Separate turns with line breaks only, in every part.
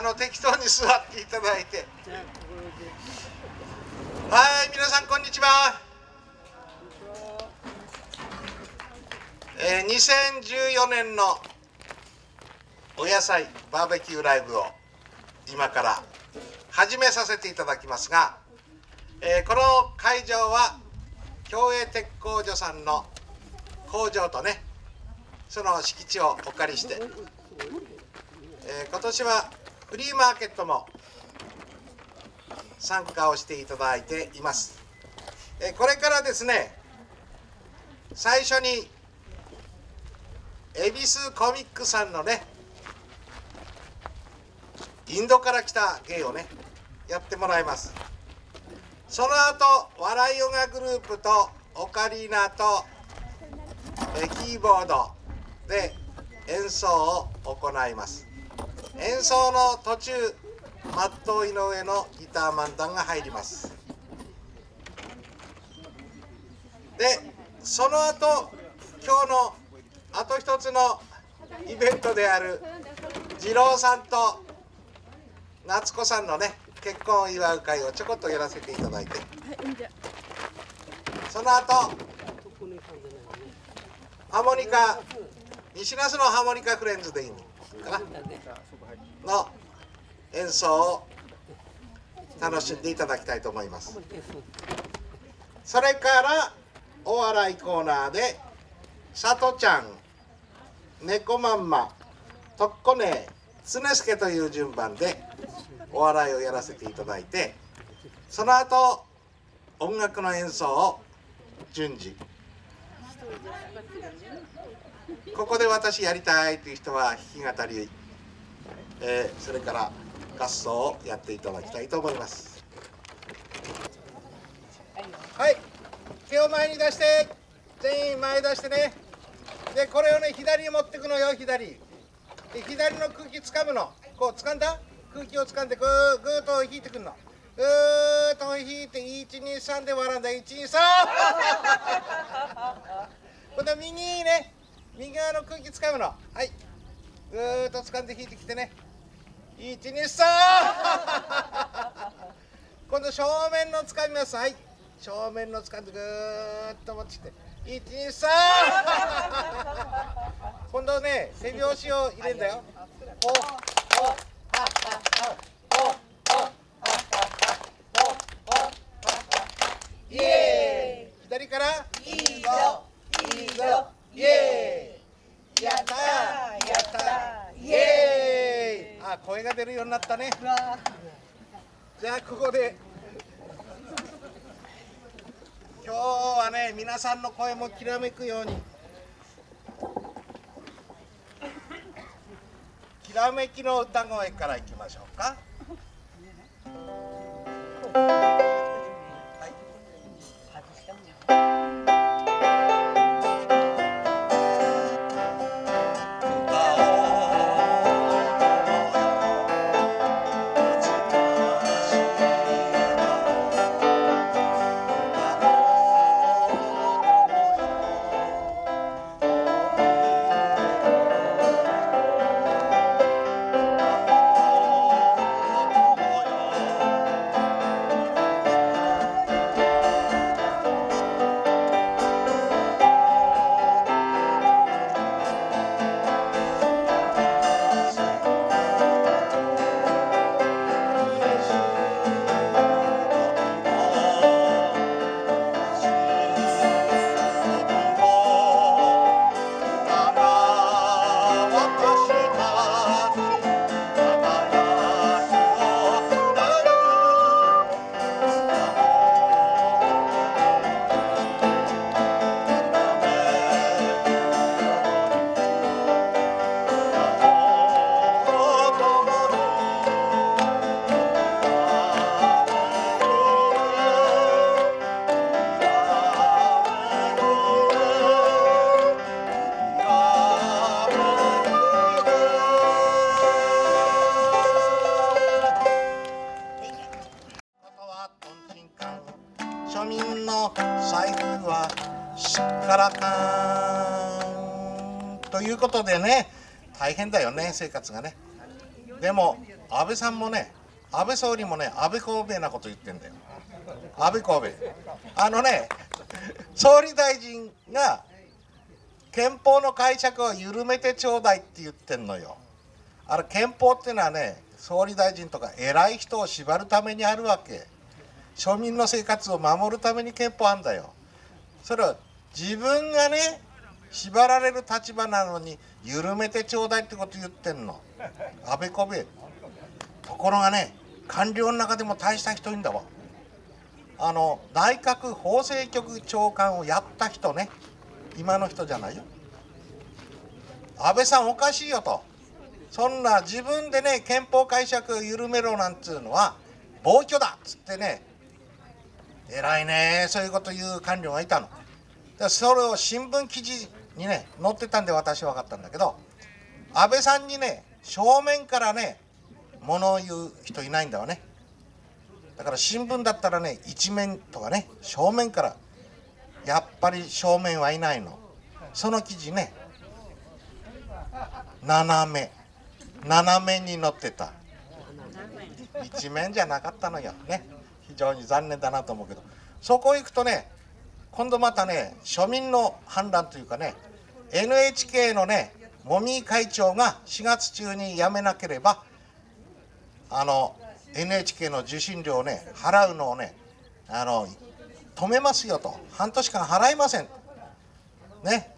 あの適当に座っていただいて。はい皆さんこんにちは、えー、2014年のお野菜バーベキューライブを今から始めさせていただきますが、えー、この会場は共栄鉄工所さんの工場とねその敷地をお借りして、えー、今年はフリーマーケットも参加をしていただいています、え、これからですね最初に恵比寿コミックさんのねインドから来た芸をねやってもらいます。その後笑いヨガグループとオカリナとえキーボードで演奏を行います。演奏の途中マット井上のギター漫談が入ります。でその後今日のあと一つのイベントである二郎さんと夏子さんのね結婚を祝う会をちょこっとやらせていただいて。その後ハモニカ西那須のハモニカフレンズでいいかなの演奏を楽しんでいただきたいと思います。それからお笑いコーナーでさとちゃん猫まんまとっこねつねすけという順番でお笑いをやらせていただいてその後音楽の演奏を順次ここで私やりたいという人は弾き語り、えー、それから合奏をやっていただきたいと思います。はい。手を前に出して全員前出してね。でこれをね左に持ってくのよ左。で左の空気つかむの。こう掴んだ？空気を掴んでぐーぐーと引いてくるの。ぐーっと引いて123で笑うんだ123今度は右ね右側の空気掴むの。はい。ぐーっと掴んで引いてきてね。123今度正面の掴みます。はい。正面の掴んでぐーっと持ってきて。123今度ね背拍子を入れるんだよ。ほほイエーイ左からいいぞいいぞイエーイ。やったやったイエーイ。あ声が出るようになったね。じゃあここで。今日はね皆さんの声もきらめくように。きらめきの歌声からいきましょうか。変だよね生活がね。でも安倍さんもね安倍総理もね安倍公明なこと言ってんだよ。安倍公明あのね総理大臣が憲法の解釈を緩めてちょうだいって言ってんのよ。あれ憲法っていうのはね総理大臣とか偉い人を縛るためにあるわけ。庶民の生活を守るために憲法あんだよ。それは自分がね縛られる立場なのに緩めてちょうだいってこと言ってんの。あべこべところがね官僚の中でも大した人いんだわ。あの内閣法制局長官をやった人ね。今の人じゃないよ。安倍さんおかしいよと。そんな自分でね憲法解釈を緩めろなんつうのは暴挙だっつってね。偉いねそういうこと言う官僚がいたの。それを新聞記事にね載ってたんで私分かったんだけど安倍さんにね正面からね物を言う人いないんだわね。だから新聞だったらね一面とかね正面からやっぱり正面はいないの。その記事ね斜め斜めに載ってた。一面じゃなかったのよね。非常に残念だなと思うけど。そこ行くとね今度またね庶民の反乱というかね NHK のねもみ会長が4月中に辞めなければあの NHK の受信料をね払うのをねあの止めますよと。半年間払いません。ね。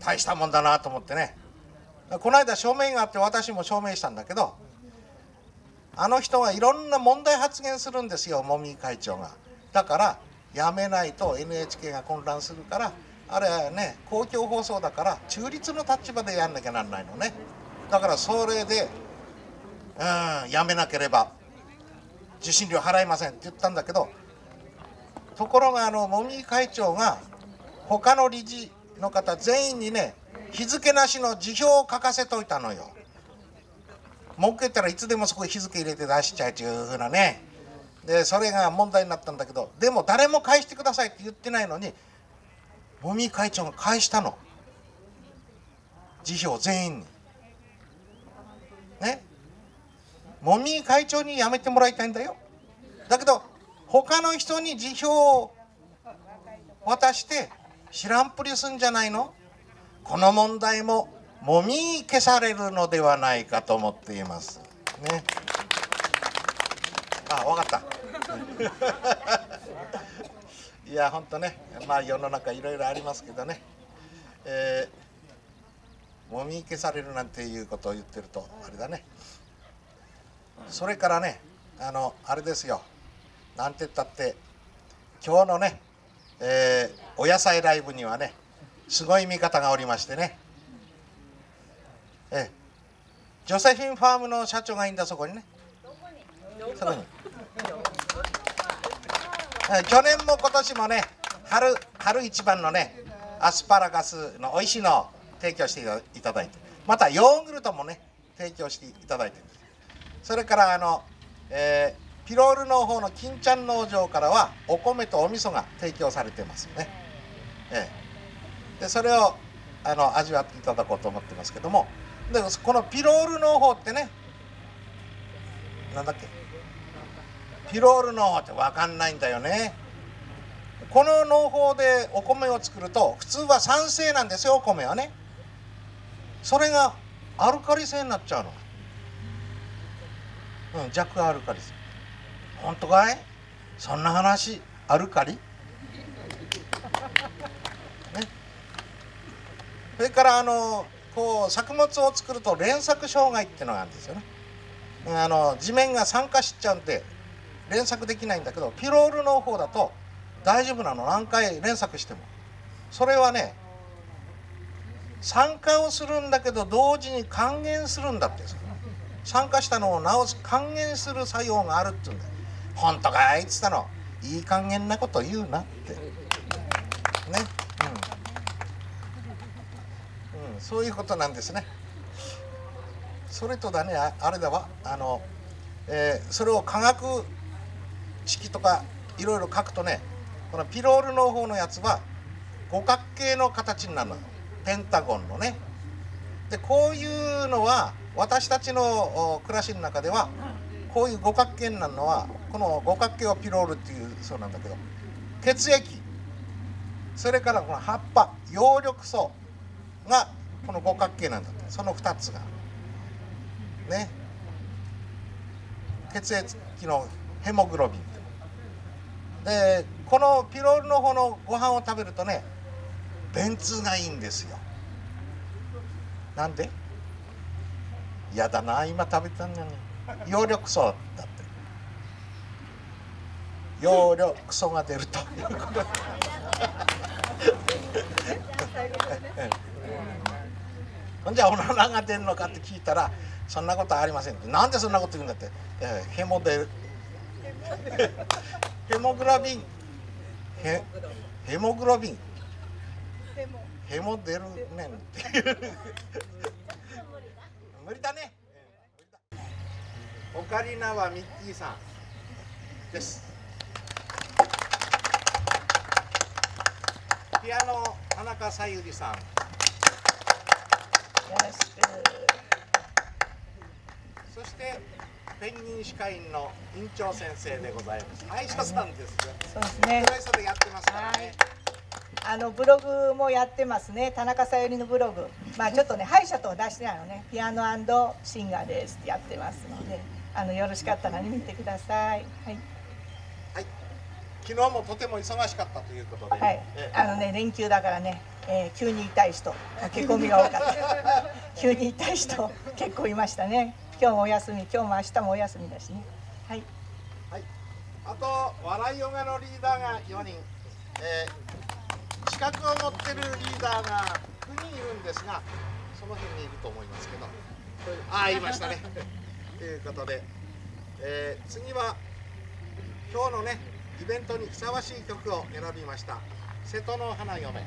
大したもんだなと思ってね。この間証明があって私も証明したんだけどあの人がいろんな問題発言するんですよもみ会長が。だからやめないと NHK が混乱するからあれはね公共放送だから中立の立場でやんなきゃなんないのねだからそれでうんやめなければ受信料払いませんって言ったんだけどところがあのもみ会長が他の理事の方全員にね日付なしの辞表を書かせといたのよ。文句言ったらいつでもそこに日付入れて出しちゃうっていうふうなねでそれが問題になったんだけどでも誰も返してくださいって言ってないのにもみ会長が返したの辞表全員に。ね？もみ会長に辞めてもらいたいんだよ。だけど他の人に辞表を渡して知らんぷりすんじゃないの？この問題ももみ消されるのではないかと思っています。ね？あ、わかった。いや、本当ね、まあ世の中いろいろありますけどね。えー、もみ消されるなんていうことを言ってるとあれだね。それからね、あのあれですよ。なんて言ったって今日のね、えー、お野菜ライブにはね。すごい味方がおりましてねええジョセフィンファームの社長がいいんだそこにねそこに去年も今年もね春春一番のねアスパラガスの美味しいのを提供していただいてまたヨーグルトもね提供していただいてそれからあの、えー、ピロールの方の金ちゃん農場からはお米とお味噌が提供されてますよね。ええ。でそれをあの味わっていただこうと思ってますけども。でこのピロール農法ってねなんだっけ？ピロール農法って分かんないんだよね。この農法でお米を作ると普通は酸性なんですよお米はね。それがアルカリ性になっちゃうの。うん弱アルカリ性。本当かい？そんな話？アルカリ？ね。それからあのこう作物を作ると連作障害っていうのがあるんですよね。あの地面が酸化しちゃうんで連作できないんだけどピロール農法だと大丈夫なの？何回連作しても。それはね酸化をするんだけど同時に還元するんだって酸化したのを直す還元する作用があるって言うんだよ。本当かい？っつったの。いい還元なこと言うなって。ね。うん。そういうことなんですね。それとだねあれだわ。あの、えー、それを科学式とかいろいろ書くとねこのピロールの方のやつは五角形の形になるの。ペンタゴンのね。でこういうのは私たちの暮らしの中ではこういう五角形になるのはこの五角形をピロールっていうそうなんだけど血液。それからこの葉っぱ。葉緑素がこの五角形なんだって。その2つが。ね。血液のヘモグロビン。でこのピロールの方のご飯を食べるとね便通がいいんですよ。なんで？嫌だな今食べたのに。葉緑素だって。葉緑素が出ると。いうことほんじゃおならが出るのかって聞いたらそんなことありませんなんでそんなこと言うんだって。ヘモ出るヘモグロビン。ヘヘモグロビン。ヘモ出るねんっていう。無理だね。オカリナはミッキーさん。ですピアノ田中さゆりさん。よろしく。そしてペンギン歯科医の院長先生でございます。歯医者さんです。ね
そうですね。
でやってますからね。
あのブログもやってますね。田中さゆりのブログ。まあちょっとね歯医者とは出してないのね。ピアノシンガーですってやってますので。あのよろしかったら、ね、見てください。はい、
はい、昨日もとても忙しかったということで、
はい、あのね連休だからね、えー、急に痛い人駆け込みが多かった。急に痛い人結構いましたね今日もお休み今日も明日もお休みだしね。はい、
はい、あと笑いヨガのリーダーが4人、えー、資格を持ってるリーダーが9人いるんですがその辺にいると思いますけど。ああいましたね。ということで、えー、次は今日のねイベントにふさわしい曲を選びました「瀬戸の花嫁」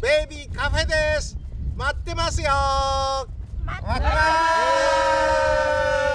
ベイビーカフェです。待ってますよ。待ってます。